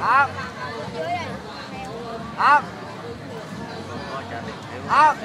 Không. Không. Không.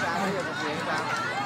三个月的时间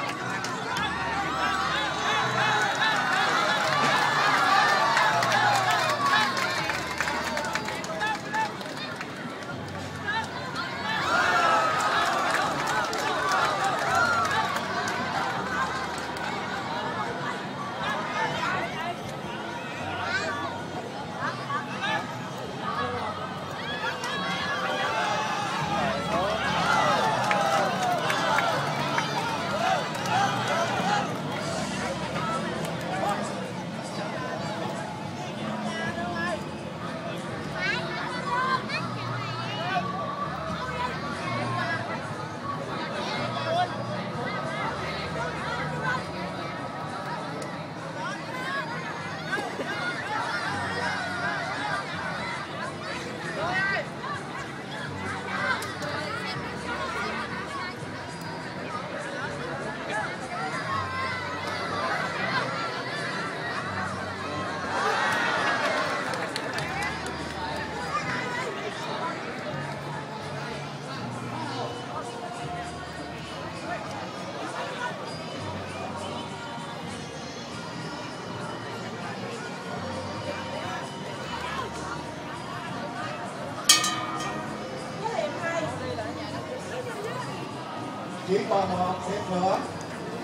chỉ còn một hiệp nữa.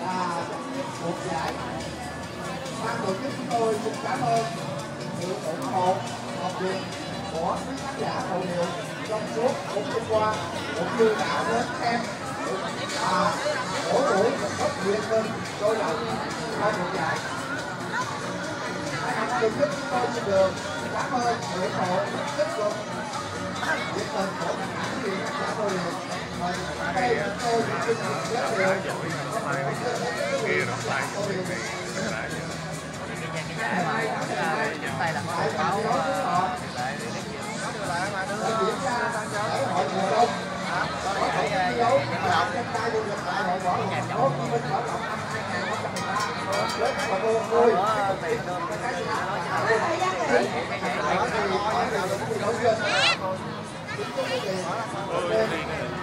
Là một giải. Ban tổ chức chúng tôi xin cảm ơn sự ủng hộ, học viện của quý khán giả hậu hiệu trong suốt một năm qua, cũng như đã đến em. Và cổ vũ một cách nhiệt tình tôi động cho một giải. Tổ chức chúng tôi xin được cảm ơn sự ủng hộ tích cực. Nhiệt tình hiệu mời kia nó lại Tay là có báo lại để diễn ra ở hội mùa đông có thể thi đấu ở